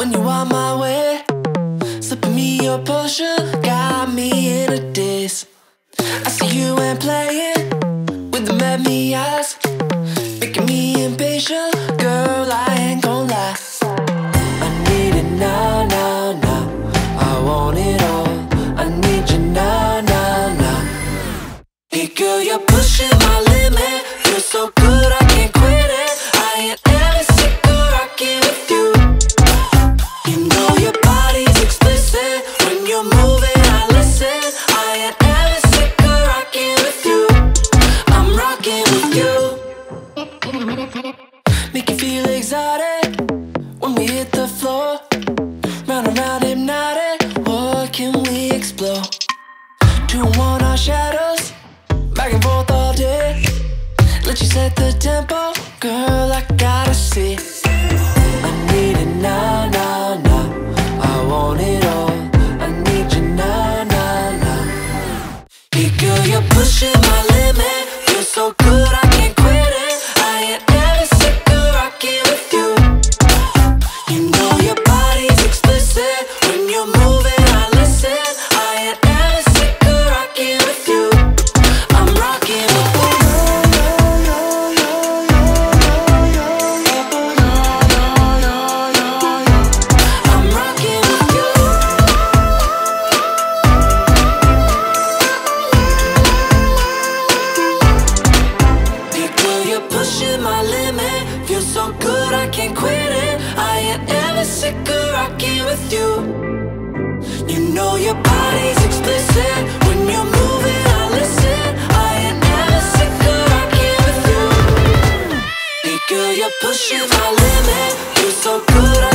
when you are my way. Slipping me your potion, got me in a daze. I see you and playing with the mad me eyes, making me impatient. Girl, I ain't gon' lie. I need it now, now, now. I want it all. I need you now, now, now. Hey girl, you're pushing my. two, want our shadows? Back and forth all day. Let you set the tempo. Girl, I gotta see. I need it now, now, now I want it all. I need you now, now, now Hey girl, you're pushing my pushing my limit. Feel so good, I can't quit it. I ain't ever sick of rocking with you. You know your body's explicit. When you're moving, I listen. I ain't ever sick of rocking with you. Hey girl, you're pushing my limit. Feel so good, I